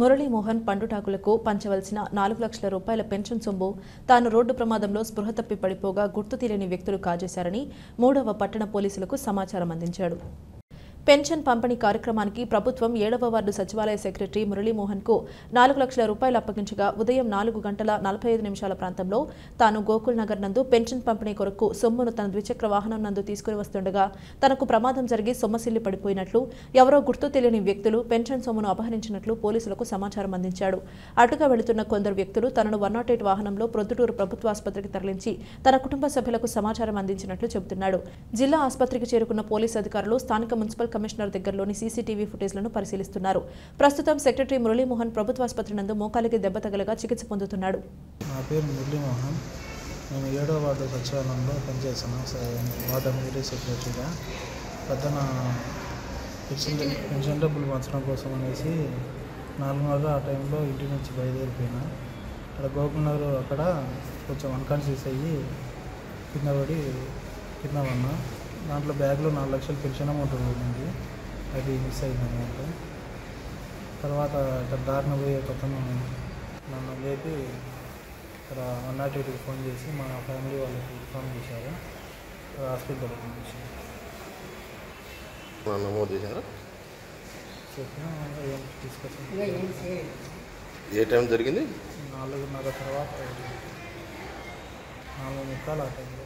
మురళీమోహన్ పండుటాకులకు పంచవలసిన నాలుగు లక్షల రూపాయల పెన్షన్ సొమ్ము తాను రోడ్డు ప్రమాదంలో స్పృహ తప్పి పడిపోగా గుర్తు తెలియని వ్యక్తులు కాజేశారని మూడవ పట్టణ పోలీసులకు సమాచారం అందించాడు. పెన్షన్ పంపిణీ కార్యక్రమానికి ప్రభుత్వం ఏడవ వార్డు సచివాలయ సెక్రటరీ మురళీమోహన్కు నాలుగు లక్షల రూపాయలు అప్పగించగా ఉదయం నాలుగు గంటల నలభై ఐదు నిమిషాల ప్రాంతంలో తాను గోకుల్ నగర్ నందు పెన్షన్ పంపిణీ కొరకు సొమ్మును తన ద్విచక్ర వాహనం నందు తీసుకుని వస్తుండగా తనకు ప్రమాదం జరిగి సొమ్మసిల్లి పడిపోయినట్లు ఎవరో గుర్తు తెలియని వ్యక్తులు పెన్షన్ సొమ్మును అపహరించినట్లు పోలీసులకు సమాచారం అందించాడు. అటుగా వెళుతున్న కొందరు వ్యక్తులు తనను వన్ నాట్ ఎయిట్ వాహనంలో ప్రొద్దుటూరు ప్రభుత్వ ఆసుపత్రికి తరలించి తన కుటుంబ సభ్యులకు సమాచారం అందించినట్లు చెబుతున్నాడు. జిల్లా ఆసుపత్రికి చేరుకున్న పోలీసు అధికారులు స్థానిక మున్సిపల్ కమిషనర్ దగ్గరలోని సీసీటీవీ ఫుటేజ్లను పరిశీలిస్తున్నారు. ప్రస్తుతం సెక్రటరీ మురళీమోహన్ ప్రభుత్వ ఆసుపత్రి నందు మోకాలికి దెబ్బ తగలగా చికిత్స పొందుతున్నాడు. నా పేరు మురళీమోహన్. నేను ఏడో వార్డు సచివాలయంలో పనిచేస్తాను వార్డు మీడియా సెక్రటరీగా. పెద్దన పెన్షన్ పెన్షన్ డబ్బులు పంచడం కోసం అనేసి నాలుగున్నర ఆ టైంలో ఇంటి నుంచి బయలుదేరిపోయినా. అక్కడ గోకుల్నగర్ అక్కడ కొంచెం అన్కాన్షియస్ అయ్యి కింద పడి కింద పడినా. దాంట్లో బ్యాగ్లో నాలుగు లక్షలు పెన్షన్ అమౌంట్ ఉంది అది మిస్ అయింది అమౌంట్. తర్వాత ఇక్కడ దారిన పోయే కొత్తను నన్ను లేపి ఇక్కడ వన్ నాట్ ఎయిట్కి ఫోన్ చేసి మా ఫ్యామిలీ వాళ్ళకి ఇన్ఫామ్ చేశారు. పంపించారు. నా నమోదు చేశారా? చెప్పిన ఏం తీసుకొచ్చాను ఏ టైం జరిగింది? నాలుగున్నర తర్వాత నాలుగు ముక్కాలు ఆ టైంలో.